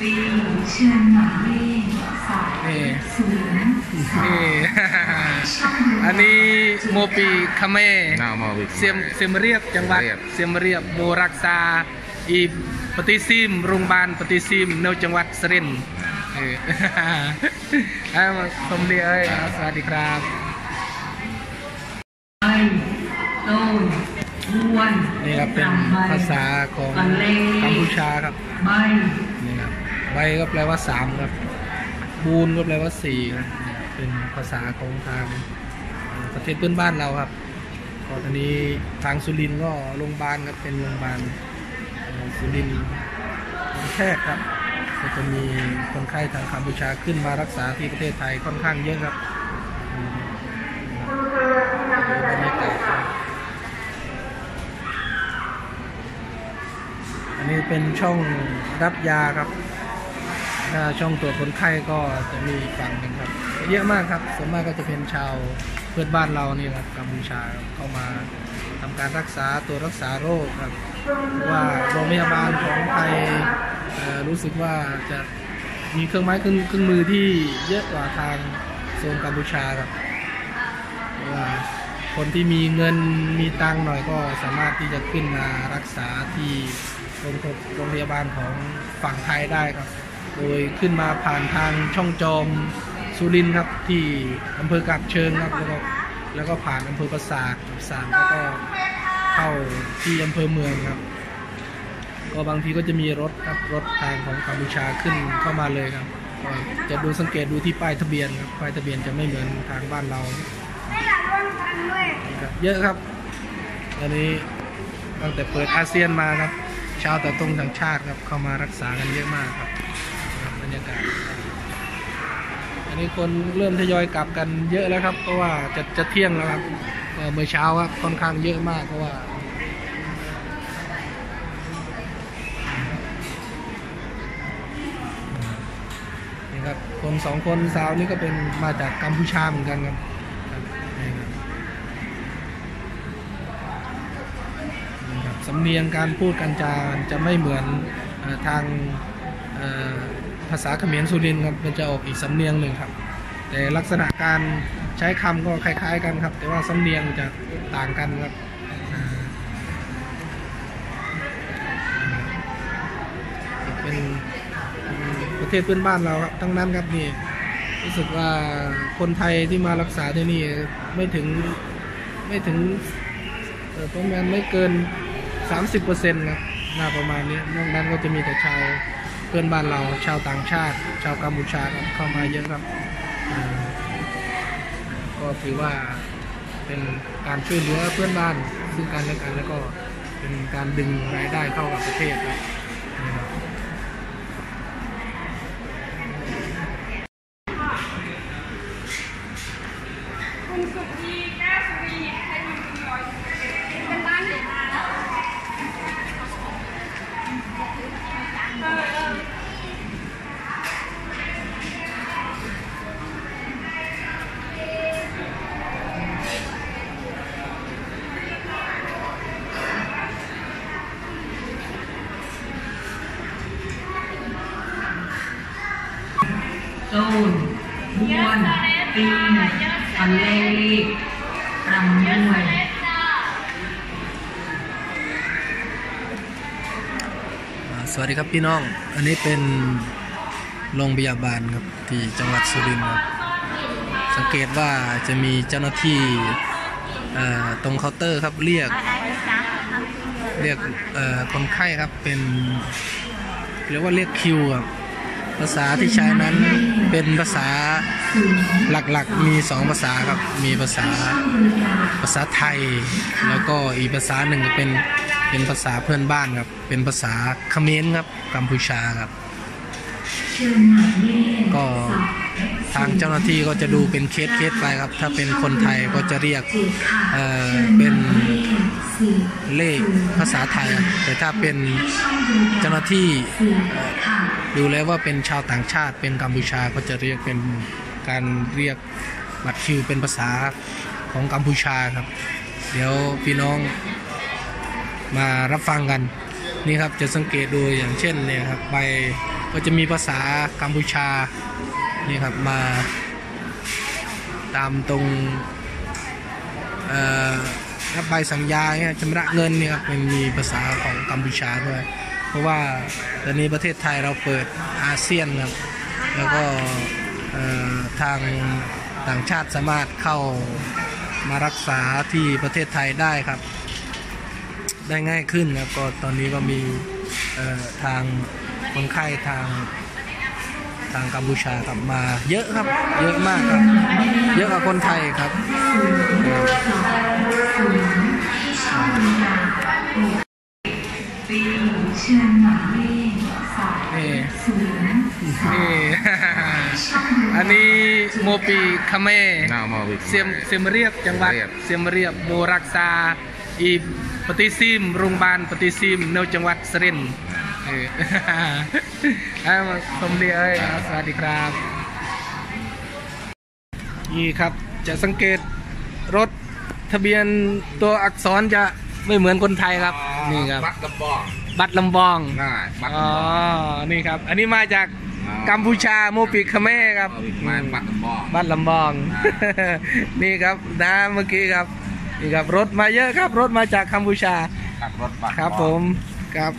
ปีเชิญหมายเลขสองนี่ศูนย์สานี่มช่องดูอันนี้โมปีคาเม Nah, mau wik. เสียมเสียมเรียบจังหวัดเรียบ เสียมเรียบโมรักษาอีปฏิซิมโรงพยาบาลปฏิซิมในจังหวัดสรินทร์เออ เอามาสมเดียเอ้ยสวัสดีครับใบต้นอ้วนนี่ครับเป็นรำใบภาษาของบันเลงกัมพูชาครับ ใบ นี่ครับใบก็แปลว่าสามครับ บูนก็แปลว่าสี่ครับเป็นภาษาของทางประเทศเพื่อนบ้านเราครับก็ตอนนี้ทางสุรินทร์ก็โรงพยาบาลครับเป็นโรงพยาบาลสุรินทร์แพทย์ครับก็จะมีคนไข้ทางกัมพูชาขึ้นมารักษาที่ประเทศไทยค่อนข้างเยอะครับอืมดูบรรยากาศครับอันนี้เป็นช่องรับยาครับ ถ้าช่องตรวจคนไข้ก็จะมีอีกฝั่งหนึ่งครับ เยอะมากครับส่วนมากก็จะเป็นชาวเพื่อนบ้านเรานี่ครับกัมพูชาเข้ามาทำการรักษาตัวรักษาโรคครับว่าโรงพยาบาลของไทยรู้สึกว่าจะมีเครื่องไม้เครื่องมือที่เยอะกว่าทางโซนกัมพูชาครับว่าคนที่มีเงินมีตังหน่อยก็สามารถที่จะขึ้นมารักษาที่โรงพยาบาลของฝั่งไทยได้ครับ โดยขึ้นมาผ่านทางช่องจอมสุรินครับที่อำเภอกาบเชิงครับแล้วก็แล้วก็ผ่านอำเภอปราสาทปราสาทแล้วก็เข้าที่อำเภอเมืองครับ ก็บางทีก็จะมีรถครับรถทางของกัมพูชาขึ้นเข้ามาเลยครับจะดูสังเกตดูที่ป้ายทะเบียนครับป้ายทะเบียนจะไม่เหมือนทางบ้านเราเยอะครับอันนี้ตั้งแต่เปิดอาเซียนมาครับ ชาวแต่ตรงต่างชาติครับเข้ามารักษากันเยอะมากครับครับบรรยากาศ อั นนี้คนเริ่มทยอยกลับกันเยอะแล้วครับ เพราะว่าจะจะเที่ยงแล้วครับเมื่อเช้าครับค่อนข้างเยอะมากเพราะว่านี่ครับคนสองคนสาวนี่ก็เป็นมาจากกัมพูชาเหมือนกันครับนี่ครับสำเนียงการพูดกันจาจะไม่เหมือนอทางอ ภาษาเขมรสุรินครับมันจะออกอีกสำเนียงหนึ่งครับ แต่ลักษณะการใช้คำก็คล้ายๆกันครับ แต่ว่าสำเนียงจะต่างกันครับเป็นประเทศเพื่อนบ้านเราครับทั้งนั้นครับนี่รู้สึกว่าคนไทยที่มารักษาที่นี่ไม่ถึงไม่ถึงประมาณไม่เกิน 30%ครับน่าประมาณนี้นอกนั้นก็จะมีแต่ชาว พื่อนบ้านเราชาวต่างชาติ ชาวกัมพูชาครับเข้ามาเยอะครับ ก็ถือว่าเป็นการช่วยเหลือเพื่อนบ้านซึ่งกันและกันแล้วก็เป็นการดึงรายได้เข้ากับประเทศครับ ปีบันเลงรำด้วยสวัสดีครับพี่น้อง อันนี้เป็นโรงพยาบาลครับที่จังหวัดสุรินทร์ครับ สังเกตว่าจะมีเจ้าหน้าที่ตรงเคาน์เตอร์ครับเรียก เรียกคนไข้ครับเป็นเรียกว่าเรียกคิวครับ ภาษาที่ใช้นั้นเป็นภาษาหลักๆมีสองภาษาครับ มีภาษาภาษาไทย แล้วก็อีกภาษาหนึ่งเป็นเป็นภาษาเพื่อนบ้านครับ เป็นภาษาเขมรครับกัมพูชาครับ ก็ทางเจ้าหน้าที่ก็จะดูเป็นเคสเคสไปครับ ถ้าเป็นคนไทยก็จะเรียกเเอ่อเป็นเลขภาษาไทย แต่ถ้าเป็นเจ้าหน้าที่ ดูแล้วว่าเป็นชาวต่างชาติเป็นกัมพูชาก็จะเรียกเป็นการเรียกบัตรคิวเป็นภาษาของกัมพูชาครับ เดี๋ยวพี่น้องมารับฟังกันนี่ครับจะสังเกตดูอย่างเช่นเนี่ยครับใบก็จะมีภาษากัมพูชานี่ครับมาตามตรงรับใบสัญญาเนี่ยชำระเงินเนี่ยครับมันมีภาษาของกัมพูชาด้วย เพราะว่าตอนนี้ประเทศไทยเราเปิดอาเซียนครับแล้วก็ทางต่างชาติสามารถเข้ามารักษาที่ประเทศไทยได้ครับ ได้ง่ายขึ้นครับก็ตอนนี้ก็มีทางคนไข้ทางทางกัมพูชากลับมาเยอะครับ เยอะมากครับ เยอะกว่าคนไทยครับ เชิญหมายเลขสองนี่ศูนย์สองนี่ อันนี้โมปีคาเม Nào mà bị เสียมเสียมเรียบจังหวัดเรียบ เสียมเรียบโมรักษาอีปฏิซิมโรงพยาบาลปฏิซิมในจังหวัดสรินทร์เออ เอามาผมเดียวเอ้ยเอาสวัสดีครับ นี่ครับจะสังเกตรถทะเบียนตัวอักษรจะไม่เหมือนคนไทยครับ นี่ครับ Bắt đâm bò บัตรลำบอง Này bắt อ๋อ đâm bò นี่ครับ อันนี้มาจากอ๋อกัมพูชาโมปิคาเม่ครับ Ở Việt Nam bắt đâm bò บ้านลำบอง นี่ครับนะเมื่อกี้ครับนี่ครับรถมาเยอะครับ รถมาจากกัมพูชา Bắt rốt bắt ครับ bò. ผมครับ